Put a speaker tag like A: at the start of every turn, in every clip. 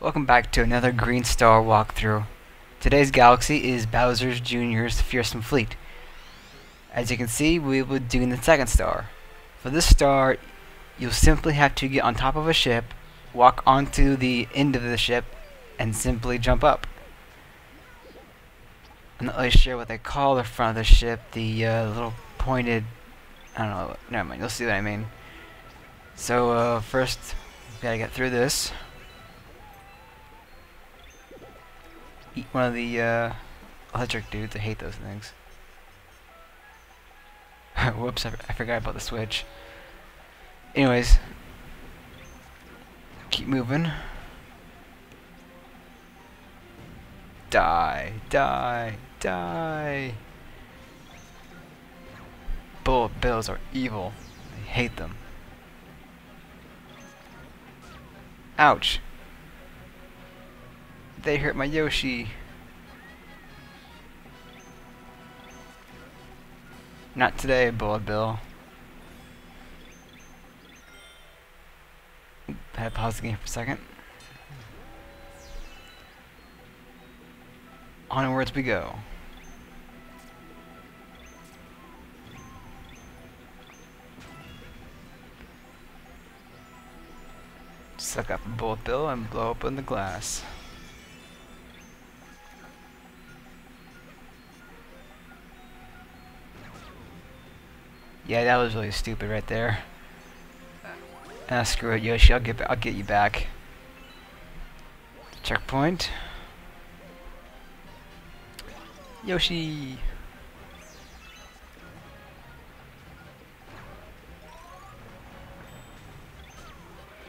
A: Welcome back to another Green Star walkthrough. Today's galaxy is Bowser's Jr.'s Fearsome Fleet. As you can see, we will be doing the second star. For this star, you'll simply have to get on top of a ship, walk onto the end of the ship, and simply jump up. I'm not really sure what they call the front of the ship, the uh, little pointed... I don't know, never mind, you'll see what I mean. So, uh, first, we gotta get through this. One of the, uh, electric dudes. I hate those things. Whoops, I, I forgot about the switch. Anyways. Keep moving. Die, die, die. Bullet bills are evil. I hate them. Ouch. They hurt my Yoshi. Not today, Bullet Bill. I pause the game for a second. Onwards we go. Suck up a bullet bill and blow open the glass. Yeah, that was really stupid right there. Ah, screw it, Yoshi. I'll get I'll get you back. Checkpoint. Yoshi.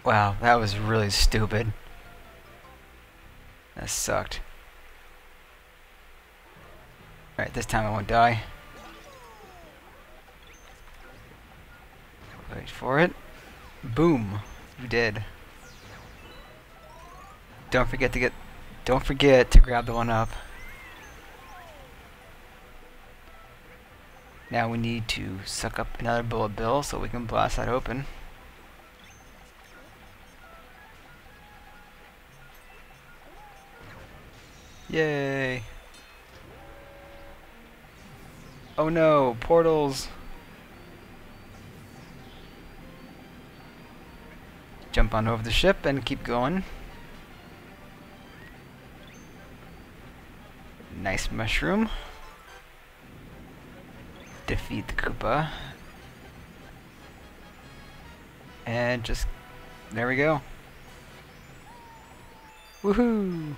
A: Wow, that was really stupid. That sucked. Alright, this time I won't die. Wait for it. Boom. You did. Don't forget to get don't forget to grab the one up. Now we need to suck up another bullet bill so we can blast that open. Yay! Oh no, portals! Jump on over the ship and keep going. Nice mushroom. Defeat the Koopa. And just, there we go. Woohoo!